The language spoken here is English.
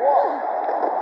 Whoa.